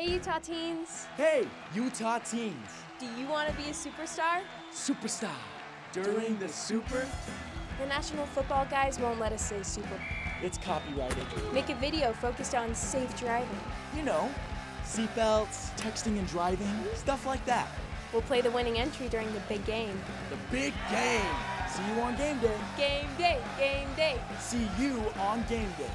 Hey, Utah teens. Hey, Utah teens. Do you want to be a superstar? Superstar. During the super, The National Football Guys won't let us say super. it's copyrighted. Make a video focused on safe driving. You know, seatbelts, texting and driving, stuff like that. We'll play the winning entry during the big game. The big game. See you on game day. Game day, game day. See you on game day.